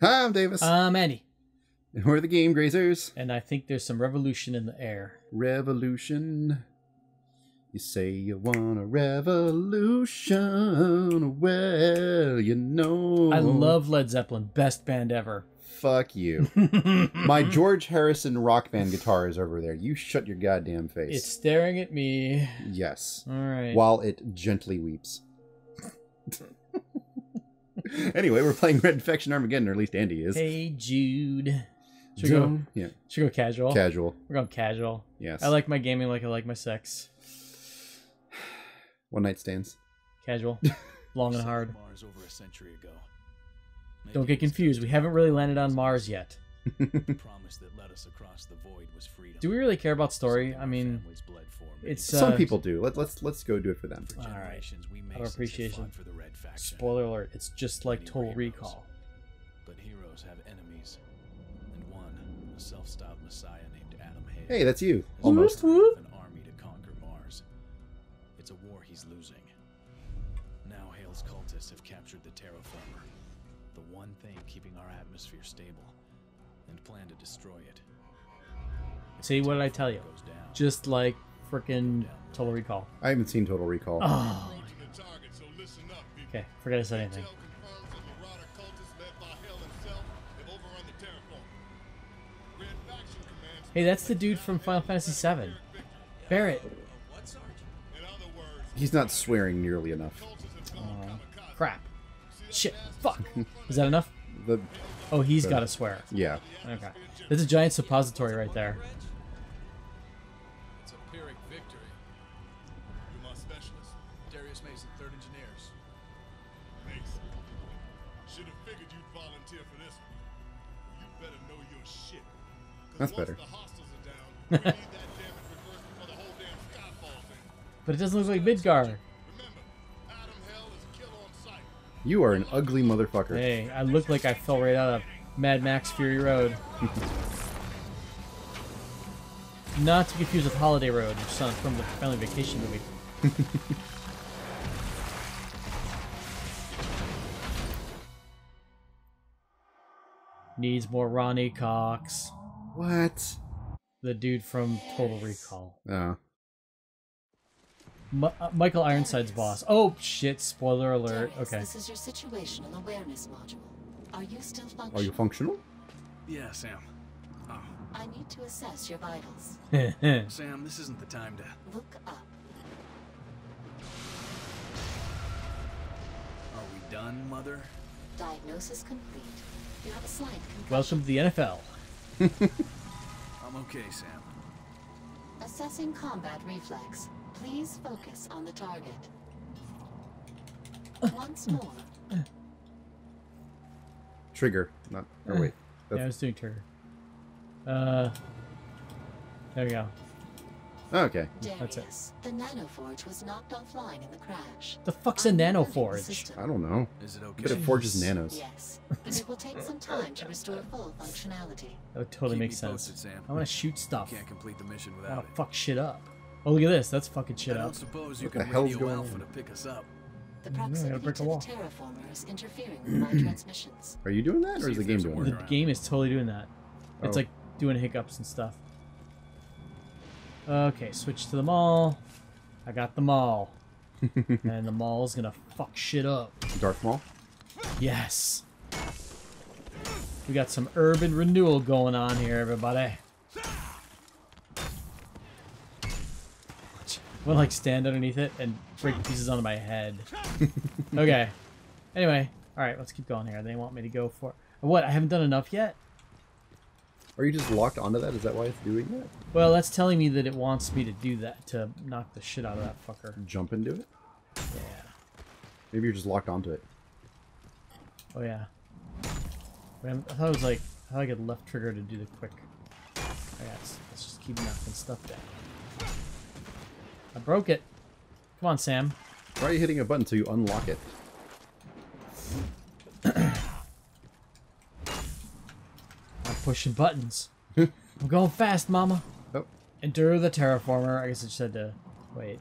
Hi, I'm Davis. I'm Andy, and we're the Game Grazers. and I think there's some revolution in the air. Revolution. You say you want a revolution. Well, you know. I love Led Zeppelin, best band ever. Fuck you. My George Harrison rock band guitar is over there. You shut your goddamn face. It's staring at me. Yes. All right. While it gently weeps. anyway, we're playing Red Faction Armageddon, or at least Andy is. Hey Jude. Should we go? Yeah. Should we go casual? Casual. We're going casual. Yes. I like my gaming like I like my sex. One night stands. Casual, long and hard. Mars over a century ago. Don't get confused. We haven't really landed on Mars yet. The promise that led us across the void was freedom. Do we really care about story? Something I mean, bled for it's many Some uh, people do. Let, let's let's go do it for them. For All right. generations, we Out of appreciation. for the Red Faction. Spoiler alert! It's just like Many Total heroes. Recall. But heroes have enemies, and one, a self-styled messiah named Adam Hale. Hey, that's you. Almost. part of an army to conquer Mars. It's a war he's losing. Now Hale's cultists have captured the terraformer, the one thing keeping our atmosphere stable, and plan to destroy it. See what did I tell you? Goes down. Just like freaking Total Recall. I haven't seen Total Recall. Oh. Target, so listen up. Okay, forget I said anything. Intel confirms that Marauder cultists led by Hale himself have overrun the terraform. Red Faction commands Hey, that's the dude from Final Fantasy VII. Barrett. In other words, He's not swearing nearly enough. cultists have gone kamikaze. Crap. Shit. Fuck. Is that enough? The Oh, he's got to swear. yeah. Okay. There's a giant suppository right there. It's a Pyrrhic victory. You're my specialist. Darius Mason, 3rd Engineers. Mason. Should have figured you'd volunteer for this one. You better know your shit. 'Cause That's better. hostiles are down, that damage reversed before the whole damn sky falls in. But it doesn't look like Midgar. You are an ugly motherfucker. Hey, I look like I fell right out of Mad Max Fury Road. Not to be confused with Holiday Road, which is from the Family Vacation movie. Needs more Ronny Cox. What? The dude from Total Recall. Oh. M- uh, Michael Ironside's boss. Oh, shit. Spoiler alert. Darius, Okay. This is your situational awareness module. Are you still functioning? Are you functional? Yeah, Sam. Oh, I need to assess your vitals. Sam, this isn't the time to. Look up. Are we done, Mother? Diagnosis complete. You have a slight concussion. Welcome to the NFL. I'm okay, Sam. Assessing combat reflex. Please focus on the target. Once more. Trigger. Not. Or wait. Yeah, I was doing trigger. Uh, there we go. oh, okay. That's it. Darius, the nanoforge was knocked offline in the crash. The fuck's a I'm running the nanoforge? I don't know. Is it okay? But it forges nanos. Yes, but it will take some time to restore full functionality. That would totally Keep make sense. posted, Sam. I want to shoot stuff. Can't complete the mission I without want it. to fuck shit up. Oh, look at this. That's fucking shit I up. don't suppose you What the can hell's radio going Alpha on? to pick us up. The I gotta proximity break to the wall. terraformer is interfering with my transmissions. Are you doing that, or is the game doing The that? workaround. game is totally doing that. It's Oh. like doing hiccups and stuff. Okay, switch to the maul. I got the maul. and the maul's gonna fuck shit up. Darth Maul. Yes. We got some urban renewal going on here, everybody. I want to like stand underneath it and break pieces onto my head. okay. Anyway, all right, let's keep going here. They want me to go for what? I haven't done enough yet. Are you just locked onto that? Is that why it's doing that? Well, that's telling me that it wants me to do that to knock the shit out of that fucker. Jump into it? Yeah. Maybe you're just locked onto it. Oh yeah. I'm- I thought it was like I thought I could left trigger to do the quick. Yeah, let's, let's just keep knocking stuff down. I broke it. Come on, Sam. Why are you hitting a button you unlock it? I'm pushing buttons. I'm going fast, Mama. Oh, Enter the terraformer. I guess I just had to wait.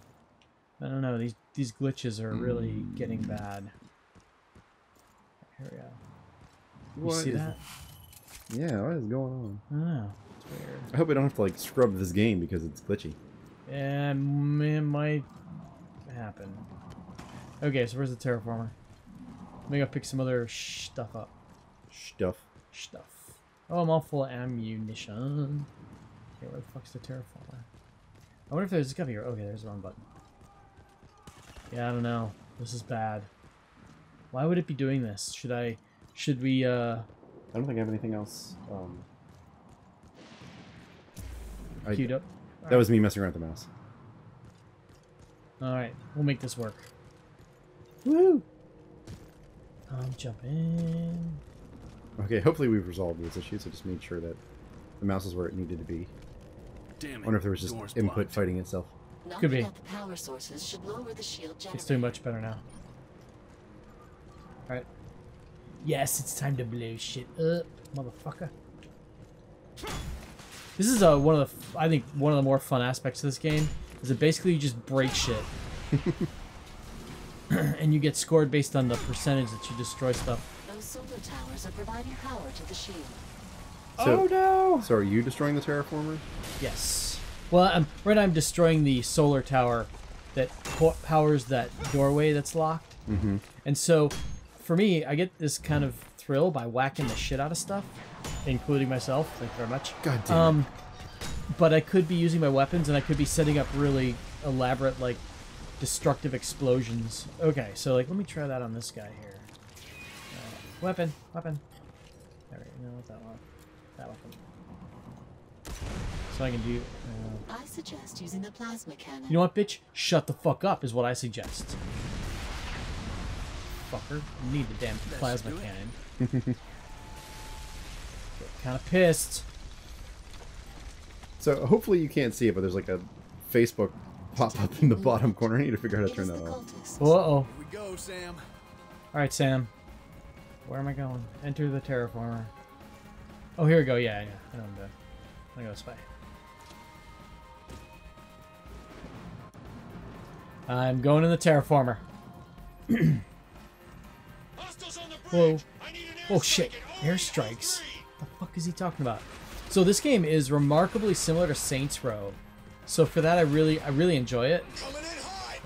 I don't know. These these glitches are really getting bad. Here we go. You What see that? Yeah, what is going on? I don't know. It's weird. I hope I don't have to like scrub this game because it's glitchy. Yeah, m- it might happen. Okay, so where's the terraformer? Let me go pick some other stuff up. Stuff. Stuff. Oh, I'm all full of ammunition. Okay, where the fuck's the terraformer? I wonder if there's gotta be here. Okay, there's the wrong button. Yeah, I don't know. This is bad. Why would it be doing this? Should I? Should we? uh... I don't think I have anything else. Um, I, Queued up. That was me messing around with the mouse. All right, we'll make this work. Woo! I'm jumping. Okay, hopefully we've resolved these issues. I just made sure that the mouse is where it needed to be. Damn it. I wonder if there was just door's input blocked. fighting itself. Knocking be. out the power sources should lower the shield It's doing much better now. Alright. Yes, it's time to blow shit up, motherfucker. This is uh, one of the, I think, one of the more fun aspects of this game. Is that basically you just break shit. and you get scored based on the percentage that you destroy stuff. Those solar towers are providing power to the shield. So, oh no! So are you destroying the terraformer? Yes. Well, I'm, right now I'm destroying the solar tower that po- powers that doorway that's locked. Mm-hmm. And so, for me, I get this kind of thrill by whacking the shit out of stuff, including myself. Thank you very much. God damn Um, but I could be using my weapons, and I could be setting up really elaborate, like, destructive explosions. Okay, so like, let me try that on this guy here. Uh, weapon, weapon. All right, you know what that one? That weapon. So I can do. Uh, I suggest using the plasma cannon. you know what, bitch? Shut the fuck up is what I suggest. Fucker, you need the damn plasma do cannon. kind of pissed. So hopefully you can't see it, but there's like a Facebook pop up in the bottom corner. I need to figure out how to turn that off. cultists. Uh oh. Here we go, Sam. All right, Sam. Where am I going? Enter the terraformer. Oh, here we go. Yeah, yeah. I know I'm doing. I'm gonna go this. I'm going in the terraformer. Whoa. Oh shit. Airstrikes. What the fuck is he talking about? So this game is remarkably similar to Saints Row. So for that I really I really enjoy it.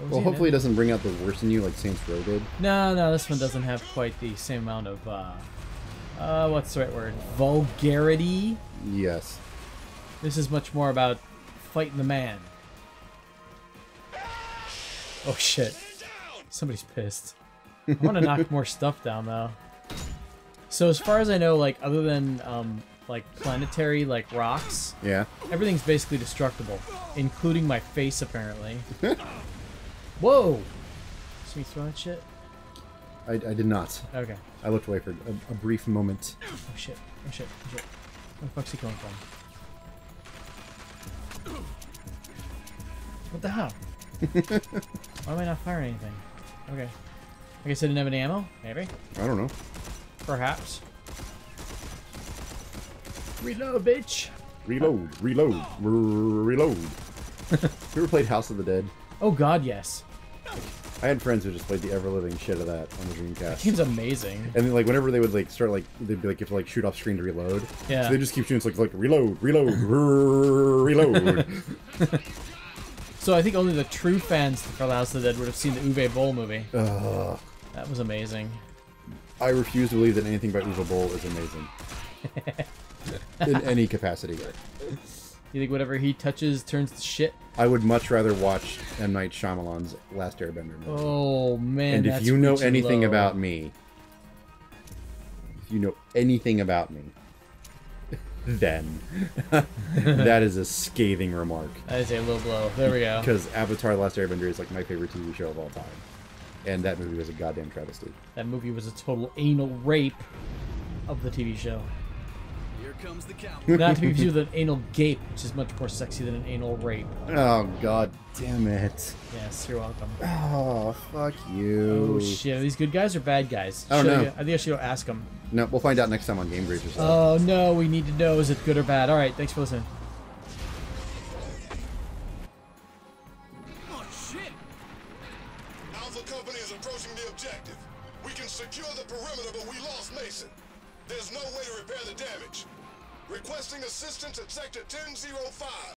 Well, he hopefully it doesn't bring out the worst in you like Saints Row did. No, no, this one doesn't have quite the same amount of uh uh what's the right word? Vulgarity. Yes. This is much more about fighting the man. Oh shit. Somebody's pissed. I want to knock more stuff down though. So as far as I know, like other than um like planetary like rocks, Yeah. everything's basically destructible, including my face apparently. Whoa! See me throw that shit? I, I did not. Okay. I looked away for a, a brief moment. Oh shit. Oh shit. Oh shit. Where the fuck's he coming from? What the hell? Why am I not firing anything? Okay. I guess I didn't have any ammo? Maybe. I don't know. Perhaps. Reload, bitch! Reload, reload, r- reload. you ever played House of the Dead? Oh god, yes. I had friends who just played the ever living shit of that on the Dreamcast. Game's amazing. And then, like whenever they would like start like they'd be like you have to like shoot off screen to reload. Yeah. So they just keep shooting. It's like like reload, reload, reload. So I think only the true fans for The House of the Dead would have seen the Uwe Boll movie. Ugh. That was amazing. I refuse to believe that anything about Uwe Boll is amazing. In any capacity. You think whatever he touches turns to shit? I would much rather watch M Night Shyamalan's Last Airbender movie. Oh man. and if you know anything low. about me, if you know anything about me, then that is a scathing remark. That is a low blow. There we go. Because Avatar: The Last Airbender is like my favorite TV show of all time, and that movie was a goddamn travesty. That movie was a total anal rape of the TV show. Here comes the count. Not to be confused with an anal gape, which is much more sexy than an anal rape. Oh god damn it! Yes, you're welcome. Oh fuck you! Oh shit, are these good guys or bad guys? I don't Should know. I think I should go ask them. No, we'll find out next time on Game Breach or something. Oh no, we need to know is it good or bad? Alright, thanks for listening.